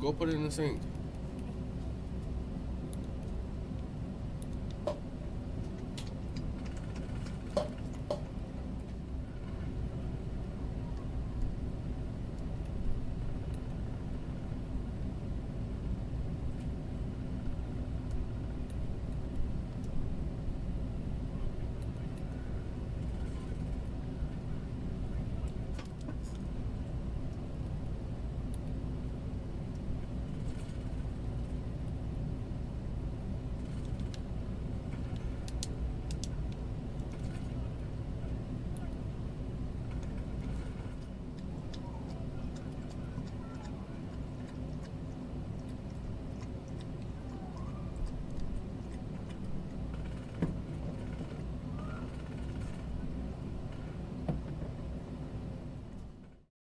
Go put it in the sink.